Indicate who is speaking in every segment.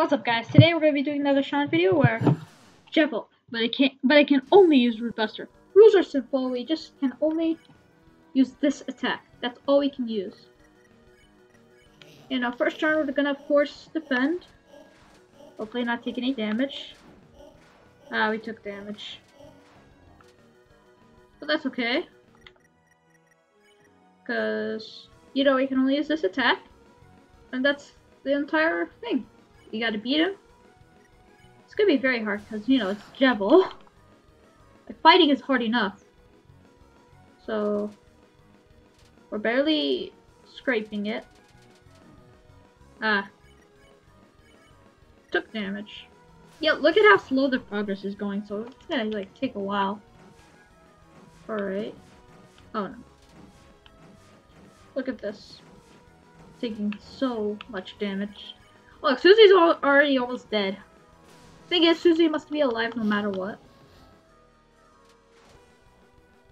Speaker 1: What's up guys? Today we're gonna be doing another Sean video where Jevil, but I can't but I can only use Rude Buster. Rules are simple, we just can only use this attack. That's all we can use. In our first turn we're gonna of course defend. Hopefully not take any damage. Ah, we took damage. But that's okay. Cause you know we can only use this attack. And that's the entire thing. You gotta beat him. It's gonna be very hard because, you know, it's Jevil. Like, fighting is hard enough. So, we're barely scraping it. Ah. Took damage. Yeah, look at how slow the progress is going, so it's gonna, like, take a while. Alright. Oh no. Look at this. Taking so much damage. Look, Susie's already almost dead. Thing is, Susie must be alive no matter what.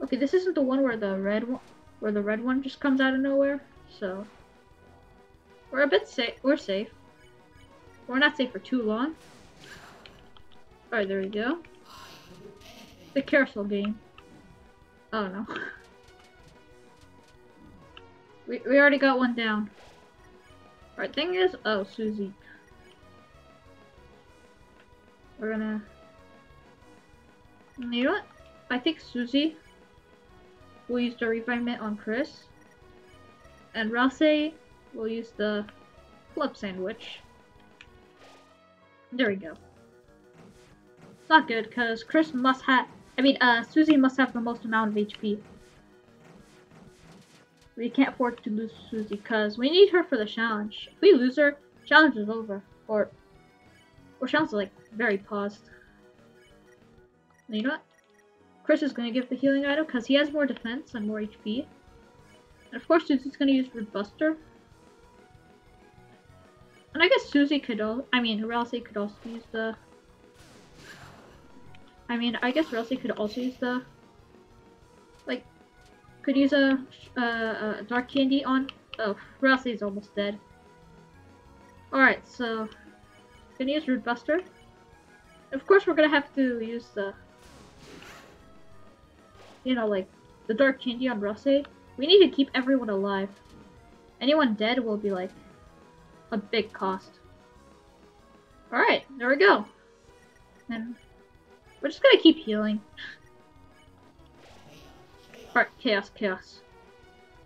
Speaker 1: Okay, this isn't the one where the red one, where the red one just comes out of nowhere. So we're a bit safe. We're safe. We're not safe for too long. All right, there we go. The carousel game. Oh no. we we already got one down. Alright, thing is, oh, Susie. We're gonna... You know what? I think Susie will use the refinement on Kris. And Ralsei will use the club sandwich. There we go. Not good, because Kris must have... I mean, uh, Susie must have the most amount of HP. We can't afford to lose Susie because we need her for the challenge. If we lose her, challenge is over. Or, or challenge is like very paused. you know what? Kris is going to give the healing item because he has more defense and more HP. And of course Susie's going to use Rude Buster. And I guess Susie could also, I mean, Ralsei could also use the... I mean, I guess Ralsei could also use the, like, could use a, a dark candy on. Oh, is almost dead. Alright, so gonna use Rude Buster. Of course, we're gonna have to use the, you know, like the dark candy on Ralsei. We need to keep everyone alive. Anyone dead will be like a big cost. Alright, there we go. And we're just gonna keep healing. Alright, chaos, chaos.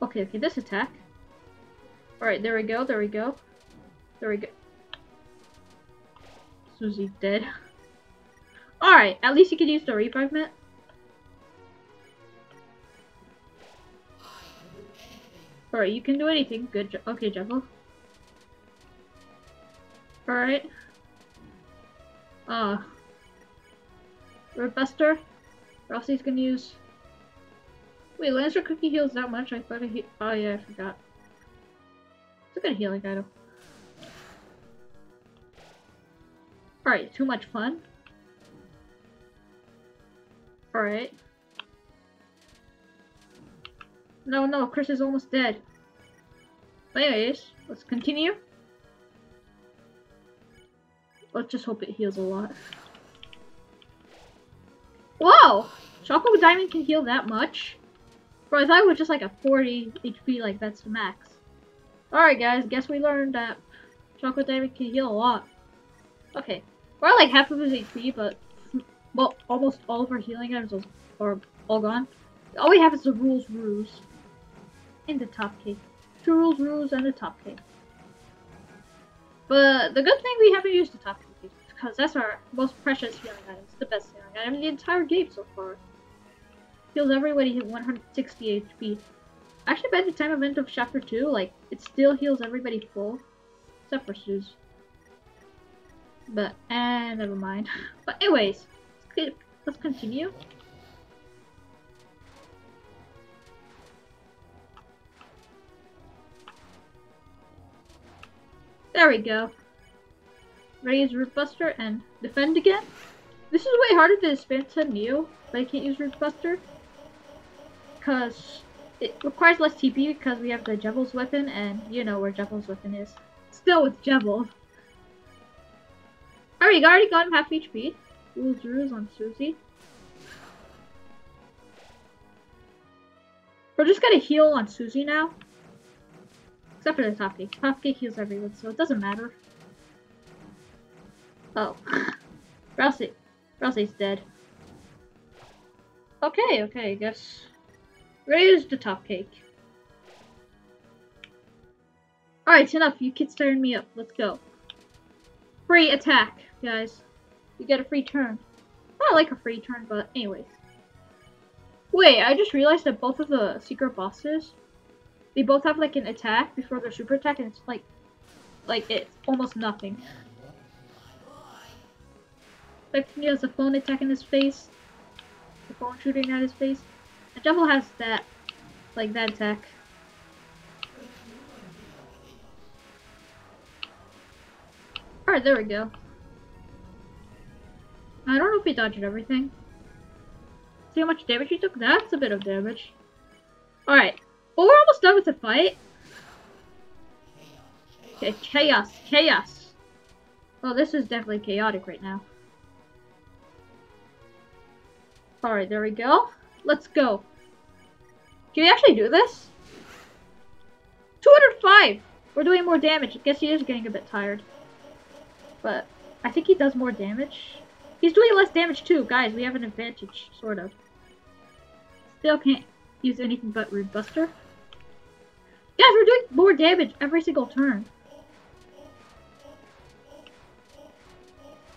Speaker 1: Okay, okay, this attack. Alright, there we go, there we go. There we go. Susie dead. Alright, at least you can use the revive mint. Alright, you can do anything. Good Okay, Jevil. Alright. Uh. Rude Buster. Ralsei's gonna use Wait, Lancer Cookie heals that much? I thought he- oh yeah, I forgot. It's a good healing item. Alright, too much fun. Alright. No, no, Kris is almost dead. But anyways, let's continue. Let's just hope it heals a lot. Whoa! Choco Diamond can heal that much? Bro, I thought it was just like a 40 HP, like that's the max. Alright guys, guess we learned that Chocolate Diamond can heal a lot. Okay, we're like half of his HP, but well, almost all of our healing items are all gone. All we have is the Rouxls Roux. In the top cake. Two Rouxls Roux and the top cake. But the good thing we haven't used the top cake because that's our most precious healing item. It's the best healing item in the entire game so far. Heals everybody hit 160 HP. Actually, by the time end of chapter 2, like, it still heals everybody full. Except for Suze. But, eh, never mind. But anyways, let's continue. There we go. Raise Rude Buster and defend again. This is way harder than Spamton NEO, but I can't use Rude Buster because it requires less TP because we have the Jevil's weapon, and you know where Jevil's weapon is. Still with Jevil. Alright, you already got him half HP. Lose Ruse on Susie. We're just gonna heal on Susie now. Except for the top cake. Top cake heals everyone, so it doesn't matter. Oh. Ralsei. Ralsei's dead. Okay, okay, I guess. Raise the top cake. Alright, enough. You kids stirring me up. Let's go. Free attack, guys. You get a free turn. I like a free turn, but anyways. Wait, I just realized that both of the secret bosses, they both have like an attack before their super attack, and it's like, like it's almost nothing. Like he has a phone attack in his face, the phone shooting at his face. And Devil has that, like that attack. Alright, there we go. I don't know if he dodged everything. See how much damage he took? That's a bit of damage. Alright. But we're almost done with the fight. Okay, chaos, chaos. Well, this is definitely chaotic right now. Alright, there we go. Let's go. Can we actually do this? 205! We're doing more damage. I guess he is getting a bit tired. But I think he does more damage. He's doing less damage too. Guys, we have an advantage, sort of. Still can't use anything but Buster. Guys, we're doing more damage every single turn.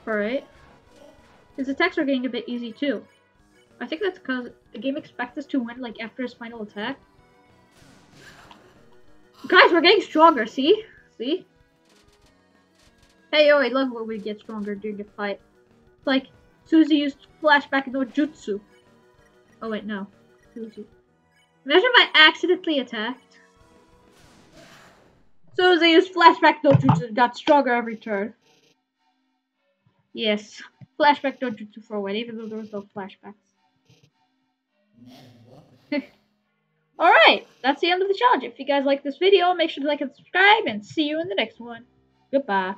Speaker 1: Alright. His attacks are getting a bit easy too. I think that's because the game expects us to win like after his final attack. Guys, we're getting stronger, see? See? Hey, yo, I love when we get stronger during the fight. It's like Susie used flashback no jutsu. Oh wait, no. Susie. Imagine if I accidentally attacked. Susie used flashback no jutsu got stronger every turn. Yes. Flashback no jutsu for a win, even though there was no flashbacks. Alright, that's the end of the challenge. If you guys like this video, make sure to like and subscribe, and see you in the next one. Goodbye.